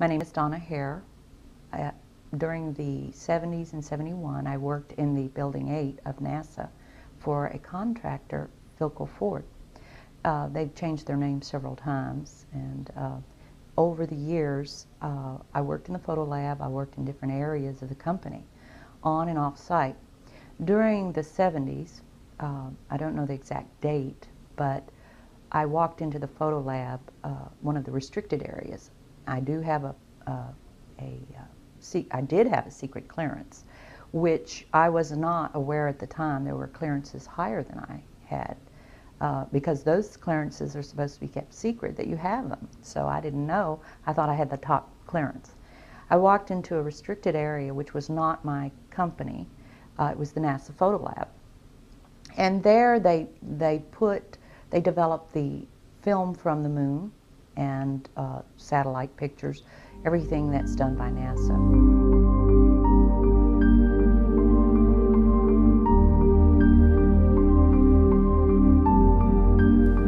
My name is Donna Hare. Uh, during the 70s and 71, I worked in the Building 8 of NASA for a contractor, Philco Ford. Uh, they've changed their name several times, and uh, over the years, uh, I worked in the photo lab, I worked in different areas of the company, on and off site. During the 70s, uh, I don't know the exact date, but I walked into the photo lab, uh, one of the restricted areas. I do have a, uh, a I did have a secret clearance, which I was not aware at the time. There were clearances higher than I had. Uh, because those clearances are supposed to be kept secret that you have them. So I didn't know. I thought I had the top clearance. I walked into a restricted area, which was not my company. Uh, it was the NASA Photo Lab. And there they, they put they developed the film from the moon and uh, satellite pictures, everything that's done by NASA.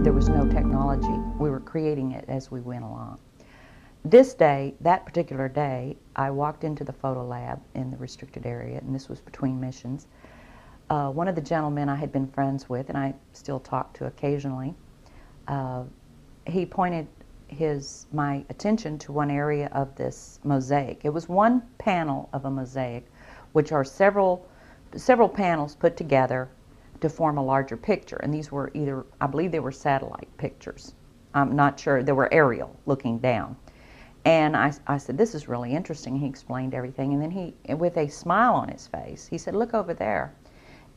There was no technology. We were creating it as we went along. This day, that particular day, I walked into the photo lab in the restricted area, and this was between missions, uh, one of the gentlemen I had been friends with, and I still talk to occasionally, uh, he pointed his my attention to one area of this mosaic. It was one panel of a mosaic, which are several several panels put together to form a larger picture. And these were either, I believe they were satellite pictures. I'm not sure. They were aerial, looking down. And I, I said, this is really interesting. He explained everything. And then he, with a smile on his face, he said, look over there.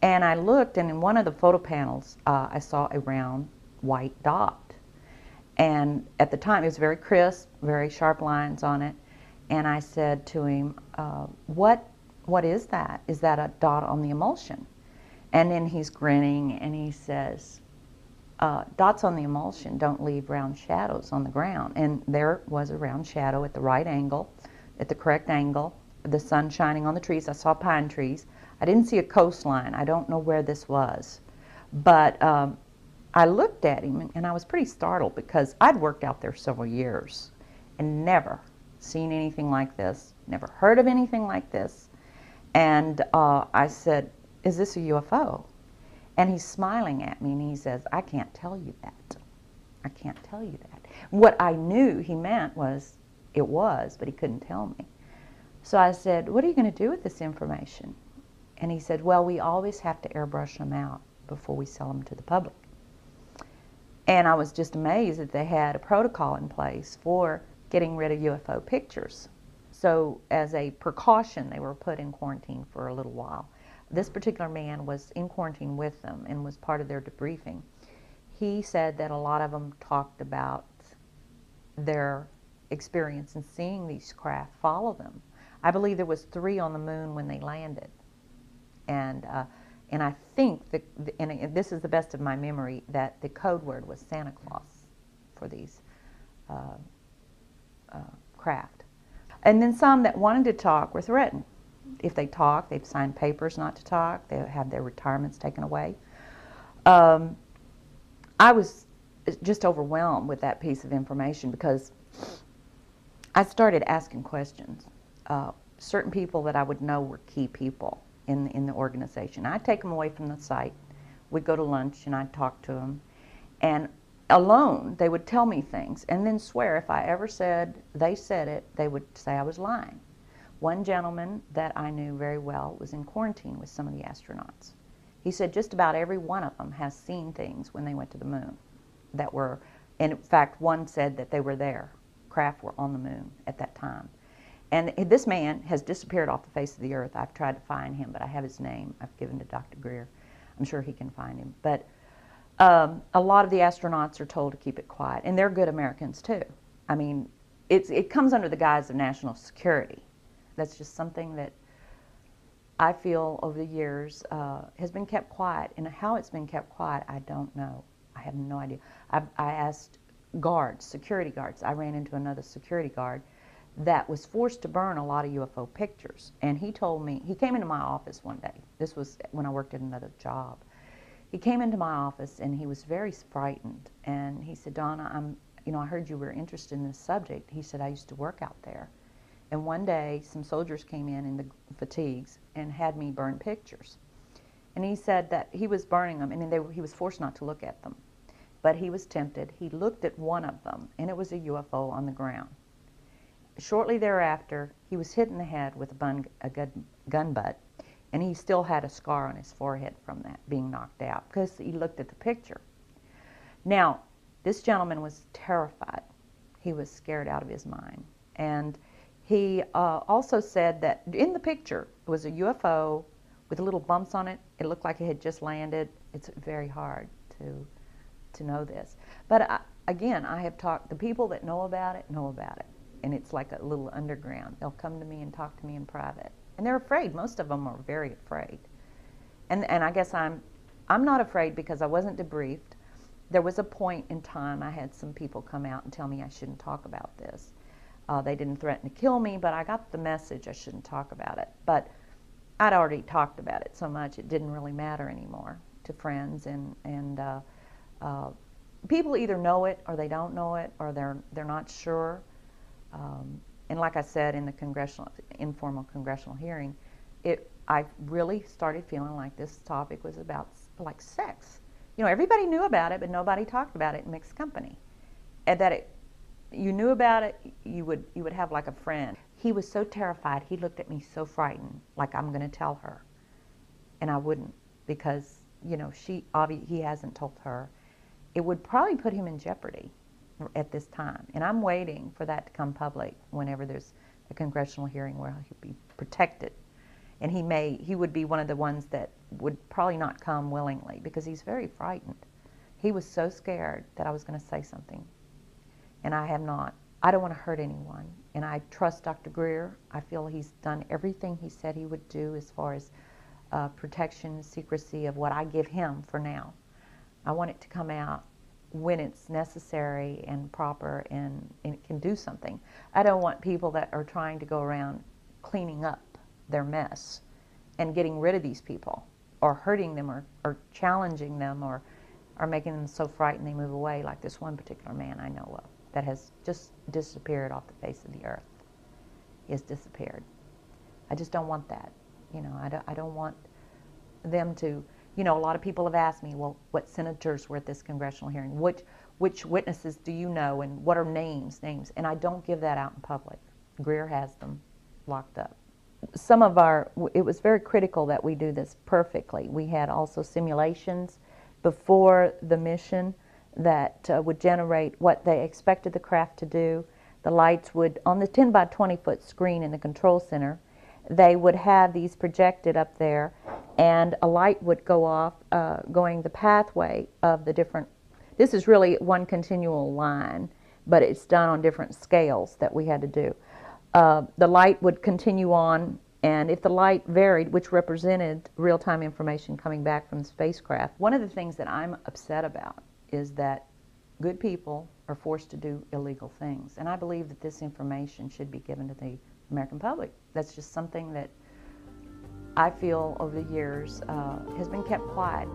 And I looked, and in one of the photo panels, uh, I saw a round white dot. And at the time, it was very crisp, very sharp lines on it. And I said to him, uh, what, what is that? Is that a dot on the emulsion? And then he's grinning and he says, uh, dots on the emulsion don't leave round shadows on the ground. And there was a round shadow at the right angle, at the correct angle, the sun shining on the trees. I saw pine trees. I didn't see a coastline. I don't know where this was. But um, I looked at him and I was pretty startled because I'd worked out there several years and never seen anything like this, never heard of anything like this. And uh, I said, Is this a UFO? And he's smiling at me and he says, I can't tell you that. I can't tell you that. What I knew he meant was it was, but he couldn't tell me. So I said, What are you going to do with this information? And he said, well, we always have to airbrush them out before we sell them to the public. And I was just amazed that they had a protocol in place for getting rid of UFO pictures. So as a precaution, they were put in quarantine for a little while. This particular man was in quarantine with them and was part of their debriefing. He said that a lot of them talked about their experience in seeing these craft follow them. I believe there was three on the moon when they landed and uh, and I think that, and this is the best of my memory, that the code word was Santa Claus for these uh, uh, craft. And then some that wanted to talk were threatened. If they talk, they've signed papers not to talk. They have their retirements taken away. Um, I was just overwhelmed with that piece of information because I started asking questions. Uh, certain people that I would know were key people in, in the organization. I'd take them away from the site. We'd go to lunch and I'd talk to them. And alone, they would tell me things and then swear if I ever said they said it, they would say I was lying. One gentleman that I knew very well was in quarantine with some of the astronauts. He said just about every one of them has seen things when they went to the moon that were, and in fact, one said that they were there. Craft were on the moon at that time. And this man has disappeared off the face of the earth. I've tried to find him, but I have his name. I've given to Dr. Greer. I'm sure he can find him. But um, a lot of the astronauts are told to keep it quiet, and they're good Americans too. I mean, it's, it comes under the guise of national security. That's just something that I feel over the years uh, has been kept quiet. And how it's been kept quiet, I don't know. I have no idea. I've, I asked guards, security guards. I ran into another security guard that was forced to burn a lot of UFO pictures. And he told me, he came into my office one day. This was when I worked at another job. He came into my office and he was very frightened. And he said, Donna, I'm you know, I heard you were interested in this subject. He said, I used to work out there. And one day, some soldiers came in in the fatigues and had me burn pictures. And he said that he was burning them, and they, he was forced not to look at them. But he was tempted. He looked at one of them, and it was a UFO on the ground. Shortly thereafter, he was hit in the head with a, bun, a gun, gun butt, and he still had a scar on his forehead from that being knocked out because he looked at the picture. Now, this gentleman was terrified. He was scared out of his mind. And he uh, also said that in the picture it was a UFO with little bumps on it. It looked like it had just landed. It's very hard to to know this. But I, again, I have talked. The people that know about it know about it, and it's like a little underground. They'll come to me and talk to me in private, and they're afraid. Most of them are very afraid. And and I guess I'm I'm not afraid because I wasn't debriefed there was a point in time I had some people come out and tell me I shouldn't talk about this. Uh, they didn't threaten to kill me, but I got the message I shouldn't talk about it. But I'd already talked about it so much it didn't really matter anymore to friends and and uh, uh, people either know it or they don't know it or they're they're not sure. Um, and like I said in the congressional informal congressional hearing, it I really started feeling like this topic was about like sex you know, everybody knew about it, but nobody talked about it in mixed company. And that it, you knew about it, you would you would have like a friend. He was so terrified. He looked at me so frightened, like I'm going to tell her, and I wouldn't because you know she obviously he hasn't told her. It would probably put him in jeopardy at this time, and I'm waiting for that to come public whenever there's a congressional hearing where he'll be protected and he may he would be one of the ones that would probably not come willingly because he's very frightened. He was so scared that I was going to say something, and I have not. I don't want to hurt anyone, and I trust Dr. Greer. I feel he's done everything he said he would do as far as uh, protection, secrecy of what I give him for now. I want it to come out when it's necessary and proper and, and it can do something. I don't want people that are trying to go around cleaning up their mess and getting rid of these people or hurting them or, or challenging them or, or making them so frightened they move away like this one particular man I know of that has just disappeared off the face of the earth. He has disappeared. I just don't want that. You know, I don't, I don't want them to, you know, a lot of people have asked me, well, what senators were at this congressional hearing? Which, which witnesses do you know and what are names, names? And I don't give that out in public. Greer has them locked up some of our, it was very critical that we do this perfectly. We had also simulations before the mission that uh, would generate what they expected the craft to do. The lights would, on the 10 by 20 foot screen in the control center, they would have these projected up there, and a light would go off uh, going the pathway of the different. This is really one continual line, but it's done on different scales that we had to do uh, the light would continue on, and if the light varied, which represented real-time information coming back from the spacecraft, one of the things that I'm upset about is that good people are forced to do illegal things. And I believe that this information should be given to the American public. That's just something that I feel over the years uh, has been kept quiet.